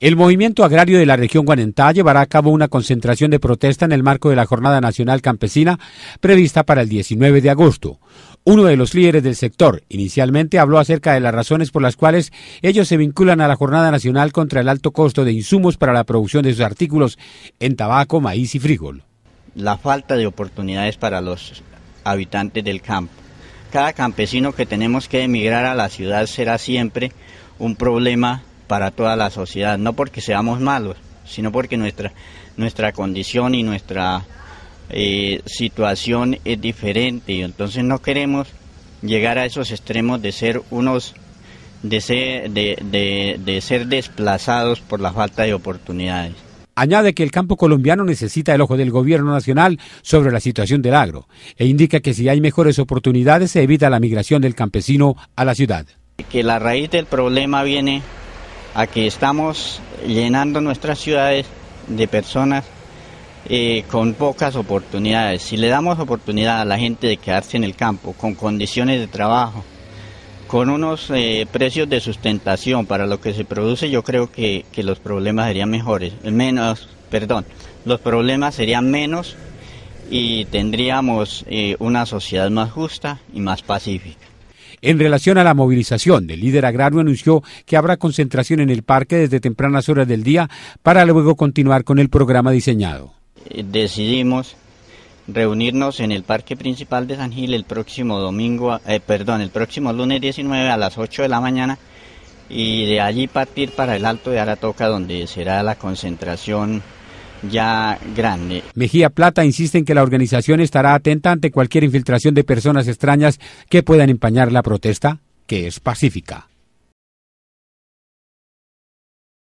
El movimiento agrario de la región Guanentá llevará a cabo una concentración de protesta en el marco de la Jornada Nacional Campesina prevista para el 19 de agosto. Uno de los líderes del sector inicialmente habló acerca de las razones por las cuales ellos se vinculan a la Jornada Nacional contra el alto costo de insumos para la producción de sus artículos en tabaco, maíz y frijol. La falta de oportunidades para los habitantes del campo. Cada campesino que tenemos que emigrar a la ciudad será siempre un problema para toda la sociedad, no porque seamos malos, sino porque nuestra, nuestra condición y nuestra eh, situación es diferente y entonces no queremos llegar a esos extremos de ser unos de ser, de, de ser desplazados por la falta de oportunidades. Añade que el campo colombiano necesita el ojo del gobierno nacional sobre la situación del agro e indica que si hay mejores oportunidades se evita la migración del campesino a la ciudad. Que la raíz del problema viene a que estamos llenando nuestras ciudades de personas eh, con pocas oportunidades. Si le damos oportunidad a la gente de quedarse en el campo, con condiciones de trabajo, con unos eh, precios de sustentación para lo que se produce, yo creo que, los problemas serían mejores, menos, perdón, los problemas serían menos y tendríamos eh, una sociedad más justa y más pacífica. En relación a la movilización, el líder agrario anunció que habrá concentración en el parque desde tempranas horas del día para luego continuar con el programa diseñado. Eh, decidimos reunirnos en el parque principal de San Gil el próximo domingo, eh, perdón, el próximo lunes 19 a las 8 de la mañana y de allí partir para el Alto de Aratoca donde será la concentración ya grande. Mejía Plata insiste en que la organización estará atenta ante cualquier infiltración de personas extrañas que puedan empañar la protesta, que es pacífica.